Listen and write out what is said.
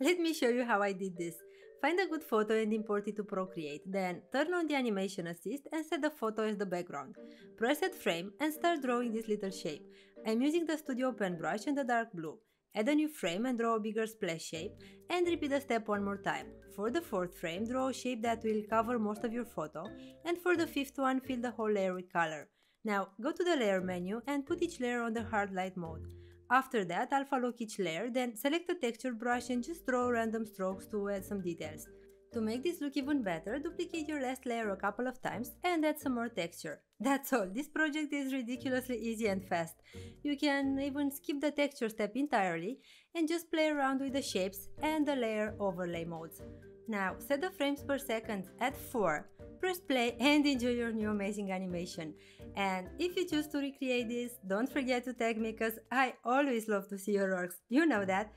Let me show you how I did this. Find a good photo and import it to Procreate. Then turn on the animation assist and set the photo as the background. Press add frame and start drawing this little shape. I'm using the Studio Pen brush and the dark blue. Add a new frame and draw a bigger splash shape and repeat the step one more time. For the fourth frame, draw a shape that will cover most of your photo and for the fifth one, fill the whole layer with color. Now go to the layer menu and put each layer on the hard light mode. After that, alpha lock each layer, then select a texture brush and just draw random strokes to add some details. To make this look even better, duplicate your last layer a couple of times and add some more texture. That's all, this project is ridiculously easy and fast. You can even skip the texture step entirely and just play around with the shapes and the layer overlay modes. Now set the frames per second at 4 press play and enjoy your new amazing animation. And if you choose to recreate this, don't forget to tag me because I always love to see your works. You know that.